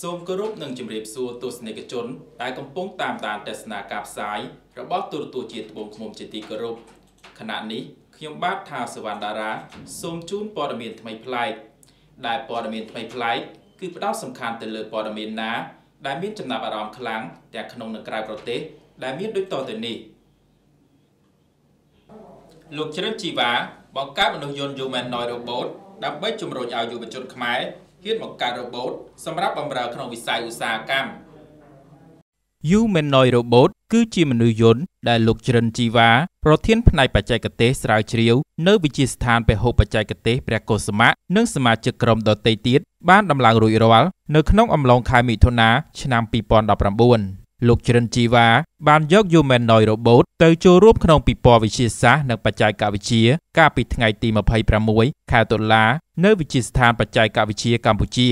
សូមគោរពនិងជម្រាបសួរទស្សនិកជនដែលកំពុងតាមដានទស្សនាការផ្សាយរបស់ទូរទស្សន៍ជាតិត្បូងឃ្មុំជាទីគោរពខណៈនេះខ្ញុំបាទថាសវណ្ណដារាសូមជូនព័ត៌មានថ្មីប្លែកដែលព័ត៌មានថ្មីប្លែកគឺផ្ដោតសំខាន់ទៅលើព័ត៌មានណា ដែលមានចំណាប់អារម្មណ៍ខ្លាំងទាំងក្នុងនិងក្រៅប្រទេសដែលមានដូចតទៅនេះលោកជ្រឿនជីវ៉ាបង្កើតមនុស្សយន្ត Humanoid Robot ដើម្បីជំរុញឲ្យយុវជនខ្មែរ ហ៊ានបង្កើតរ៉ូបូតសម្រាប់បម្រើក្នុងវិស័យឧស្សាហកម្ម Humanoid Robot គឺជាមនុស្សយន្តដែលលោកជ្រិនជីវ៉ាប្រធានផ្នែកបច្ចេកទេសស្រាវជ្រាវនៅវិទ្យាស្ថានពហុបច្ចេកទេសព្រះកុសុមៈនិងសមាជិកក្រុមដទៃទៀតបានដំឡើងរួចរាល់នៅក្នុងអំឡុងខែមិថុនាឆ្នាំ2019 លោកជ្រិនជីវ៉ាបានយក Humanoid Robot ទៅចូលរួមក្នុងពិព័រណ៍វិទ្យាសាស្ត្រនិងបច្ចេកវិទ្យាកាលពីថ្ងៃទី26ខែតុលានៅវិទ្យាស្ថានបច្ចេកវិទ្យាកម្ពុជា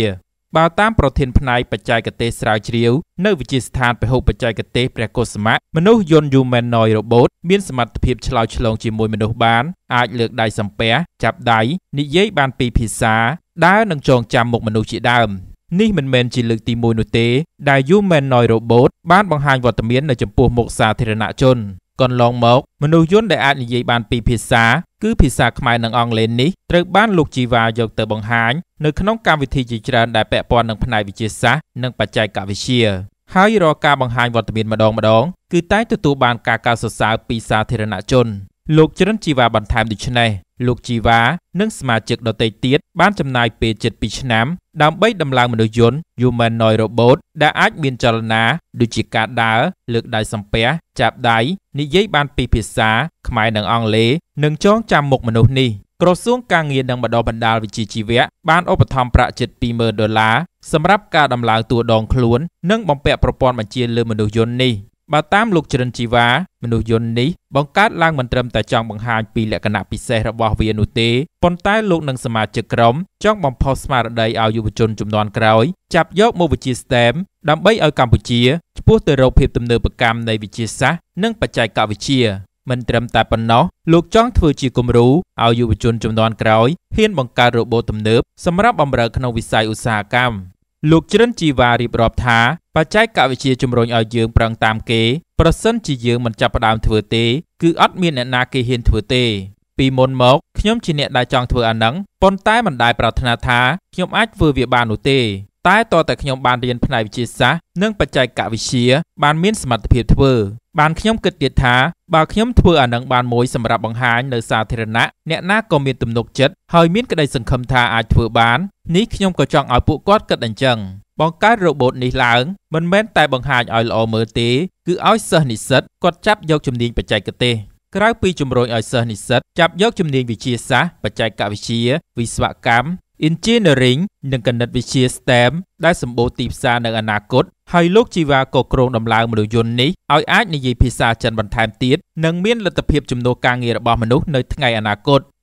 បើតាមប្រធានផ្នែកបច្ចេកទេសស្រាវជ្រាវនៅវិទ្យាស្ថានពហុបច្ចេកទេសព្រះកុសុមៈមនុស្សយន្ត Humanoid Robot មានសមត្ថភាពឆ្លើយឆ្លងជាមួយមនុស្សបាន អាចលើកដៃសំពះចាប់ដៃនិយាយបានពីរភាសាដើរនិងចងចាំមុខមនុស្សជាដើម នេះមិនមែនជាលើកទី1នោះទេដែល Humanoid Robot បានបង្ហាញវត្តមាននៅចំពោះមុខសាធារណជនកន្លងមក មនុស្សយន្តដែលអាចនិយាយបានពីរភាសា គឺភាសាខ្មែរនិងអង់គ្លេសនេះត្រូវបានលោកជីវ៉ាយកទៅបង្ហាញនៅក្នុងកម្មវិធីជាច្រើនដែលពាក់ព័ន្ធនឹងផ្នែកវិទ្យាសាស្ត្រនិងបច្ចេកវិទ្យាហើយរាល់ការបង្ហាញវត្តមានម្ដងម្ដងគឺតែទទួលបានការកោតសរសើរពីសាធារណជនលោកជ្រិនជីវ៉ាបន្ថែមដូច្នេះ លោកជីវ៉ានិងសមាជិកដទៃទៀតបានចំណាយពេលជិត2ឆ្នាំ ដើម្បីដំឡើងមនុស្សយន្ត Humanoid Robot ដែលអាចមានចលនាដូចជាការដើរលើកដៃសំពះចាប់ដៃនិយាយបានពីរភាសា ខ្មែរនិងអង់គ្លេសនិងចងចាំមុខមនុស្សនេះក្រសួងការងារនិងបណ្ដុះបណ្ដាលវិជ្ជាជីវៈបានឧបត្ថម្ភប្រាក់ជិត20,000ដុល្លារសម្រាប់ការដំឡើងតួដងខ្លួន និងបំពាក់ប្រព័ន្ធបញ្ជាលើមនុស្សយន្តនេះ បើតាមលោកជ្រិនជីវ៉ាមនុស្សយន្តនេះបង្កើតឡើងមិនត្រឹមតែចង់បង្ហាញពីលក្ខណៈពិសេសរបស់វានោះទេប៉ុន្តែលោកនិងសមាជិកក្រុមចង់បំផុសស្មារតីឲ្យយុវជនជំនាន់ក្រោយចាប់យកមកវិទ្យា STEM ដើម្បីឲ្យកម្ពុជាឆ្ពោះទៅរកភាពទំនើបកម្មនៃវិទ្យាសាស្ត្រនិងបច្ចេកវិទ្យាមិនត្រឹមតែប៉ុណ្ណោះលោកចង់ធ្វើជាគំរូឲ្យយុវជនជំនាន់ក្រោយហ៊ានបង្កើតរ៉ូបូតទំនើបសម្រាប់បម្រើក្នុងវិស័យឧស្សាហកម្មលោកជ្រិនជីវ៉ារៀបរាប់ថា បច្ចេកវិទ្យាជំរុញឲ្យយើងប្រឹងតាមគេប្រសិនជាយើងមិនចាប់ផ្ដើមធ្វើទេគឺអត់មានអ្នកណាគេហ៊ានធ្វើទេពីមុនមកខ្ញុំជាអ្នកដែលចង់ធ្វើអានឹងប៉ុន្តែមិនដែលប្រាថ្នាថាខ្ញុំអាចធ្វើវាបាននោះទេតែតើតែខ្ញុំបានរៀនផ្នែកវិទ្យាសាស្ត្រនិងបច្ចេកវិទ្យាបានមានសមត្ថភាពធ្វើបានខ្ញុំគិតទៀតថាបើខ្ញុំធ្វើអានឹងបានមួយសម្រាប់បង្ហាញនៅសាធារណៈអ្នកណាក៏មានទំនុកចិត្ត ហើយមានក្តីសង្ឃឹមថាអាចធ្វើបាននេះខ្ញុំក៏ចង់ឲ្យពួកគាត់គិតអញ្ចឹងបង្កើតរ៉ូបូតនេះឡើងមិនមែនតែបង្ហាញឲ្យល្អមើលទេគឺឲ្យសិស្សនិស្សិតគាត់ចាប់យកជំនាញបច្ចេកទេសក្រៅពីជំរុញឲ្យសិស្សនិស្សិតចាប់យកជំនាញវិទ្យាសាស្ត្របច្ចេកវិទ្យាវិស្វកម្ម Engineering និងគណិតវិទ្យា STEM ដែលសម្បូរទីផ្សារនៅអនាគតហើយលោកជីវ៉ាក៏គ្រោងដំឡើងមនុស្សយន្តនេះឲ្យអាចនិយាយភាសាចិនបន្ថែមទៀតនិងមានលទ្ធភាពជំនួសការងាររបស់មនុស្សនៅថ្ងៃអនាគត។